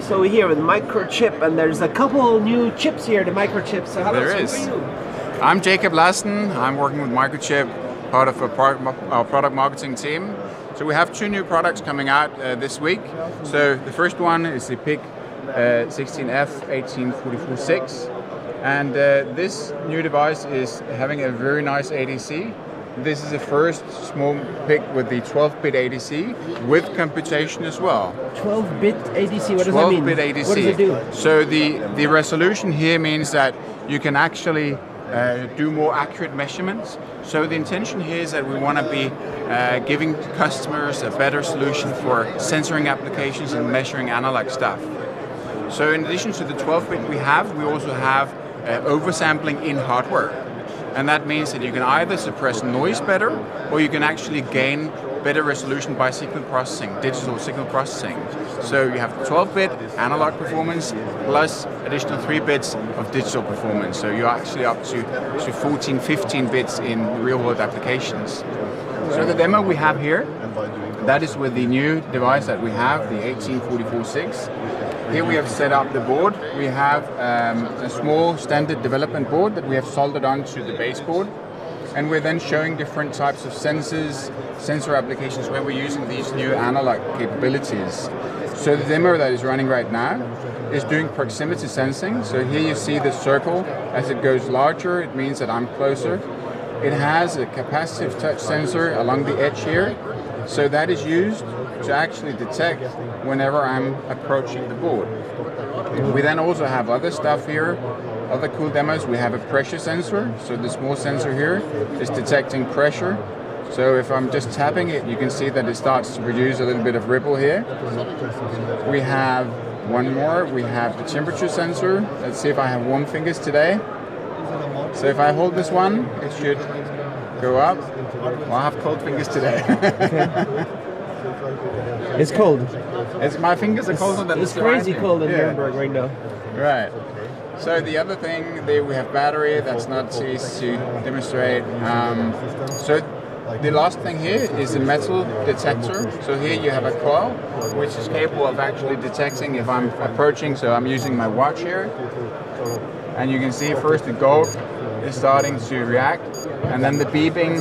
So we're here with microchip, and there's a couple new chips here, the microchips. So how There about is. for you? I'm Jacob Lassen. I'm working with Microchip, part of our product marketing team. So we have two new products coming out uh, this week. So the first one is the PIC uh, 16F 18446. And uh, this new device is having a very nice ADC. This is the first small PIC with the 12-bit ADC with computation as well. 12-bit ADC. What does that mean? 12-bit ADC. What does it do? So the, the resolution here means that you can actually uh, do more accurate measurements. So the intention here is that we want to be uh, giving customers a better solution for sensoring applications and measuring analog stuff. So in addition to the 12-bit we have, we also have uh, oversampling in hardware. And that means that you can either suppress noise better, or you can actually gain better resolution by signal processing, digital signal processing. So you have 12-bit analog performance plus additional 3 bits of digital performance. So you're actually up to, to 14, 15 bits in real-world applications. So the demo we have here, that is with the new device that we have, the 18446. Here we have set up the board. We have um, a small standard development board that we have soldered onto the baseboard. And we're then showing different types of sensors, sensor applications where we're using these new analog capabilities. So the demo that is running right now is doing proximity sensing. So here you see the circle. As it goes larger, it means that I'm closer. It has a capacitive touch sensor along the edge here. So that is used to actually detect whenever I'm approaching the board. We then also have other stuff here, other cool demos. We have a pressure sensor. So the small sensor here is detecting pressure. So if I'm just tapping it, you can see that it starts to produce a little bit of ripple here. We have one more. We have the temperature sensor. Let's see if I have warm fingers today. So if I hold this one, it should go up. Well, I have cold fingers today. It's cold. it's, my fingers are colder than It's crazy cold in Yeah. Nuremberg right now. Right. So the other thing, there we have battery. That's not easy to demonstrate. Um, so the last thing here is a metal detector. So here you have a coil, which is capable of actually detecting if I'm approaching. So I'm using my watch here, and you can see first the gold is starting to react, and then the beeping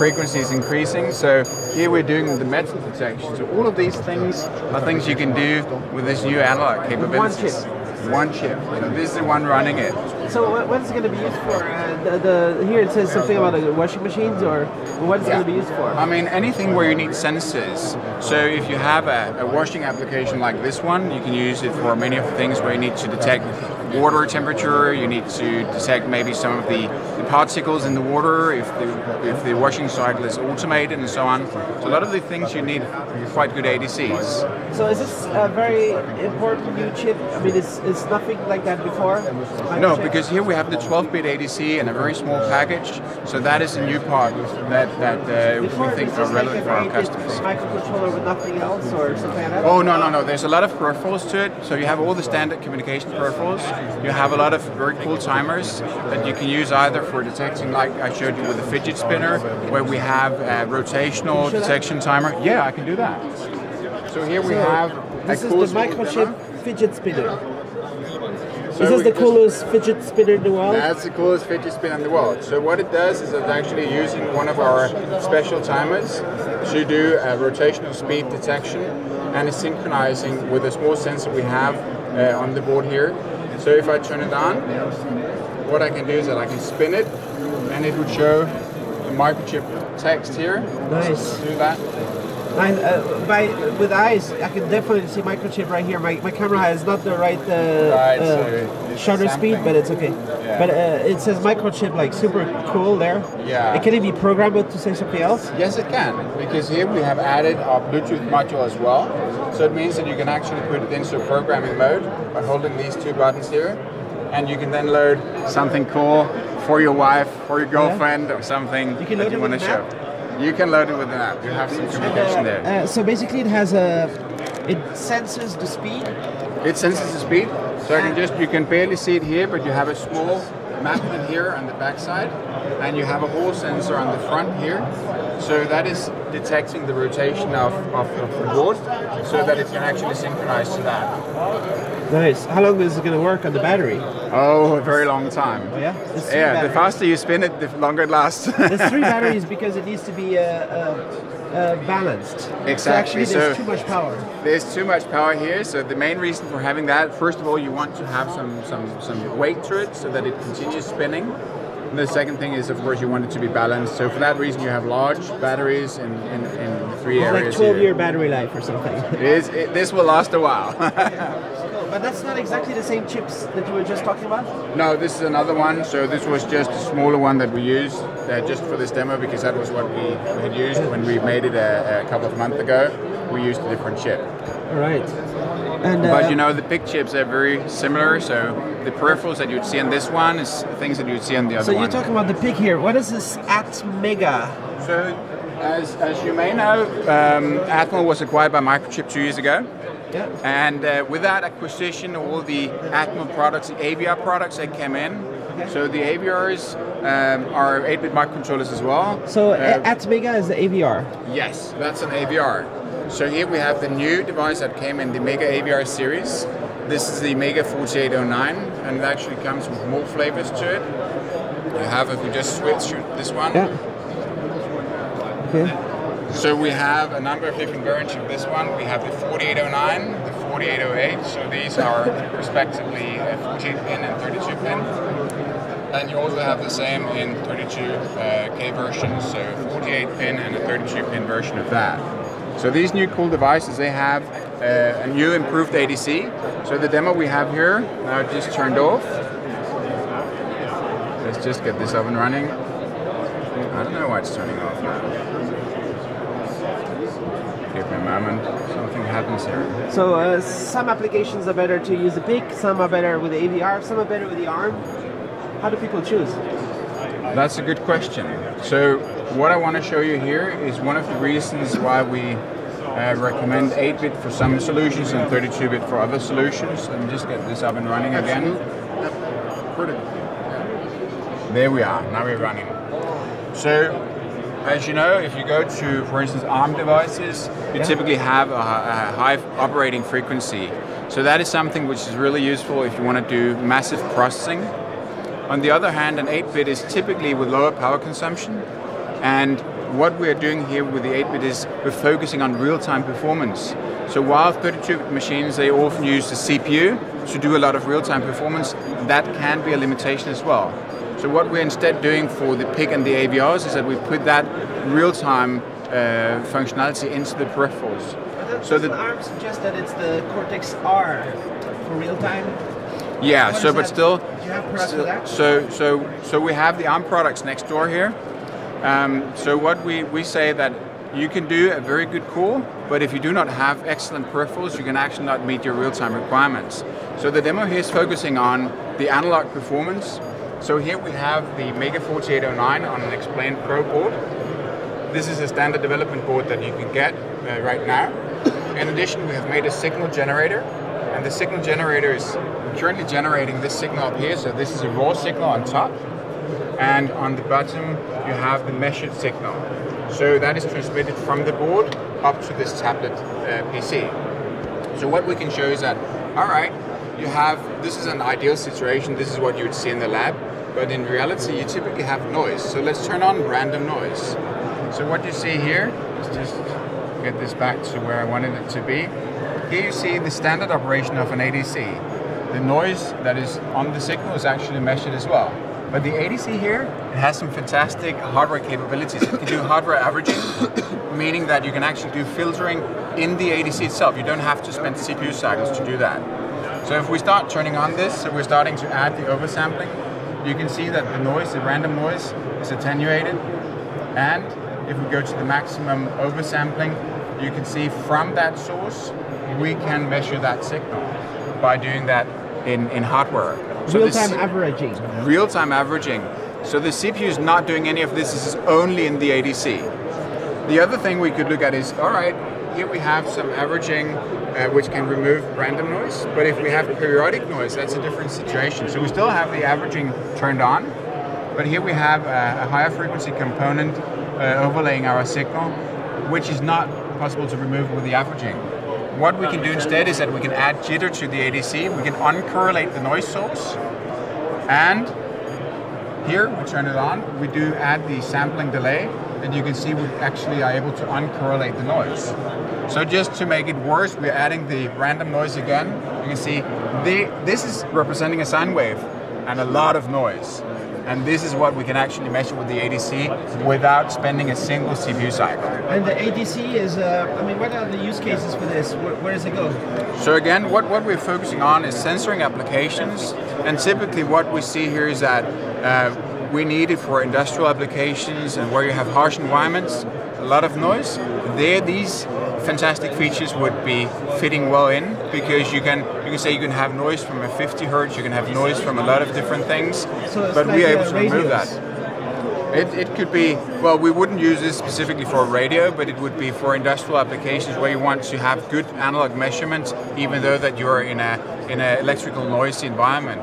frequency is increasing. So here we're doing the metal detection. So all of these things are things you can do with this new analog capabilities. One chip. One So this is the one running it. So what, what's it going to be used for? Uh, the, the here it says something about the washing machines, or what's it going to be used for? I mean, anything where you need sensors. So if you have a, a washing application like this one, you can use it for many of the things where you need to detect water temperature, you need to detect maybe some of the, the particles in the water, if the, if the washing cycle is automated and so on. So a lot of the things you need quite good ADCs. So is this a very important new chip? I mean, it's, it's nothing like that before? No, because here we have the 12-bit ADC in a very small package, so that is a new part that, that uh, Before, we think are this like relevant for our customers. Microcontroller with nothing else, or something like that? Oh no no no! There's a lot of peripherals to it. So you have all the standard communication peripherals. You have a lot of very cool timers that you can use either for detecting, like I showed you with the fidget spinner, where we have a rotational detection timer. Yeah, I can do that. So here we So, have This a is cool the microchip fidget spinner. So This is the coolest fidget spinner in the world. That's the coolest fidget spinner in the world. So what it does is it's actually using one of our special timers to do a rotational speed detection and is synchronizing with a small sensor we have uh, on the board here. So if I turn it on, what I can do is that I can spin it and it would show the microchip text here. Nice. Do that. I, uh, by with eyes, I can definitely see microchip right here. My, my camera has not the right, uh, Right, uh, so shutter speed, but it's okay. Yeah. But uh, it says microchip like super cool there. Yeah. And can it be programmed to say something else? Yes, it can, because here we have added our Bluetooth module as well. So it means that you can actually put it into programming mode by holding these two buttons here, and you can then load something cool for your wife, for your girlfriend, or something You can that you want to show. You can load it with an app. You have some communication there. Uh, so basically, it has a it senses the speed. It senses the speed, so I can just you can barely see it here, but you have a small map in here on the backside, and you have a hall sensor on the front here. So that is detecting the rotation of, of, of the board, so that it can actually synchronize to that. Nice. How long is it going to work on the battery? Oh, a very long time. Oh yeah. There's three Yeah, the faster you spin it, the longer it lasts. There's three batteries because it needs to be uh, uh, uh, balanced. So Exactly, actually, there's so- too much power. There's too much power here, so the main reason for having that, first of all, you want to have some, some, some weight to it so that it continues spinning. And the second thing is, of course, you want it to be balanced. So for that reason, you have large batteries in, in, in the three It's like 12 here. year battery life or something. It is, it, this will last a while. but that's not exactly the same chips that you were just talking about. no, this is another one. So this was just a smaller one that we used uh, just for this demo because that was what we had used when we made it a, a couple of months ago. We used a different chip. All right. And uh, But you know, the big chips are very similar. So the peripherals that you'd see on this one is things that you'd see on the other so one. you're talking about the PIC here. What is this Atmega? So, as, as you may know, um, Atmel was acquired by Microchip two years ago. Yeah. And uh, with that acquisition, all the Atmel products, the AVR products that came in. So the AVRs um, are 8-bit microcontrollers as well. So Uh, ATmega is the AVR. Yes, that's an AVR. So here we have the new device that came in the Mega AVR series. This is the Mega 4809, and it actually comes with more flavors to it. You have, if we just switch this one. Yeah. Okay. So we have a number of different variants of this one. We have the 4809, the 4808. So these are respectively a 14 pin and 32 pin. And you also have the same in 32K uh, versions, so 48 pin and a 32 pin version of that. So these new cool devices, they have uh, a new improved ADC. So the demo we have here, now just turned off. Let's just get this up and running. I don't know why it's turning off now. Give me a moment. Something happens here. So uh, some applications are better to use the PIC, some are better with the AVR, some are better with the ARM. How do people choose? That's a good question. So, what I want to show you here is one of the reasons why we uh, recommend 8-bit for some solutions and 32-bit for other solutions. Let me just get this up and running again. There we are. Now we're running. So, as you know, if you go to, for instance, ARM devices, you Yeah. typically have a, a high operating frequency. So that is something which is really useful if you want to do massive processing. On the other hand, an 8-bit is typically with lower power consumption. And what we're doing here with the 8-bit is we're focusing on real-time performance. So while 32-bit machines, they often use the CPU to do a lot of real-time performance, that can be a limitation as well. So what we're instead doing for the PIC and the AVRs is that we put that real-time uh, functionality into the peripherals. So the ARM suggests that it's the Cortex R for real time. Yeah, What so but that? still, Do you have products so, for that? so so so we have the ARM products next door here. Um, so what we, we say that you can do a very good call, but if you do not have excellent peripherals, you can actually not meet your real-time requirements. So the demo here is focusing on the analog performance. So here we have the Mega 4809 on an Xplained Pro board. This is a standard development board that you can get uh, right now. In addition, we have made a signal generator, and the signal generator is currently generating this signal up here. So this is a raw signal on top, and on the bottom you have the measured signal. So that is transmitted from the board up to this tablet uh, PC. So what we can show is that, all right, you have, this is an ideal situation, this is what you would see in the lab, but in reality you typically have noise. So let's turn on random noise. So what you see here, let's just get this back to where I wanted it to be. Here you see the standard operation of an ADC. The noise that is on the signal is actually measured as well. But the ADC here, it has some fantastic hardware capabilities. It can do hardware averaging, meaning that you can actually do filtering in the ADC itself. You don't have to spend CPU cycles to do that. So if we start turning on this, so we're starting to add the oversampling, you can see that the noise, the random noise, is attenuated. And if we go to the maximum oversampling, you can see from that source, we can measure that signal by doing that in, in hardware. So real-time averaging. real-time averaging. So the CPU is not doing any of this, this is only in the ADC. The other thing we could look at is, all right, here we have some averaging uh, which can remove random noise, but if we have periodic noise, that's a different situation. So we still have the averaging turned on, but here we have a, a higher frequency component uh, overlaying our signal, which is not possible to remove with the averaging. What we can do instead is that we can add jitter to the ADC, we can uncorrelate the noise source, and here we turn it on, we do add the sampling delay, and you can see we actually are able to uncorrelate the noise. So just to make it worse, we're adding the random noise again. You can see the, this is representing a sine wave and a lot of noise. And this is what we can actually measure with the ADC without spending a single CPU cycle. And the ADC is, uh, I mean, what are the use cases for this? Where, where, does it go? So again, what, what we're focusing on is sensoring applications. And typically what we see here is that uh, we need it for industrial applications and where you have harsh environments, a lot of noise. There, these fantastic features would be fitting well in because you can you can say you can have noise from a 50 hertz, you can have noise from a lot of different things, so but like we are able to radios. remove that. It, it could be, well, we wouldn't use this specifically for radio, but it would be for industrial applications where you want to have good analog measurements, even though that you're in a in an electrical noisy environment.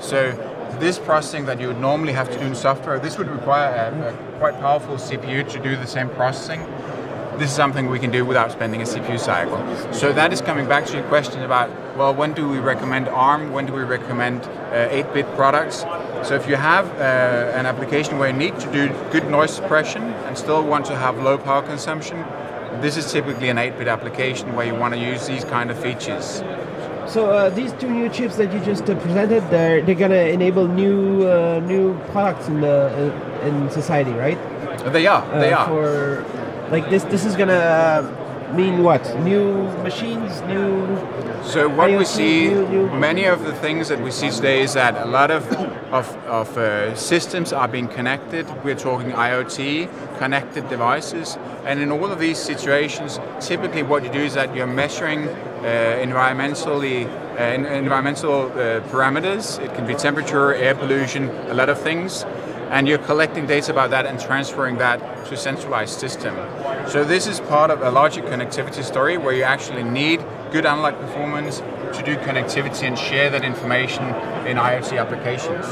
So this processing that you would normally have to do in software, this would require a, a quite powerful CPU to do the same processing this is something we can do without spending a CPU cycle. So that is coming back to your question about, well, when do we recommend ARM? When do we recommend 8-bit uh, products? So if you have uh, an application where you need to do good noise suppression and still want to have low power consumption, this is typically an 8-bit application where you want to use these kind of features. So uh, these two new chips that you just uh, presented, they're they're gonna enable new uh, new products in the in society, right? They are. They are. For like this, this is gonna mean what? New machines, new. So what IoT, we see, new, new... many of the things that we see today is that a lot of of, of uh, systems are being connected. We're talking IoT, connected devices, and in all of these situations, typically what you do is that you're measuring uh, environmentally uh, environmental uh, parameters. It can be temperature, air pollution, a lot of things and you're collecting data about that and transferring that to a centralized system. So this is part of a larger connectivity story where you actually need good analog performance to do connectivity and share that information in IoT applications.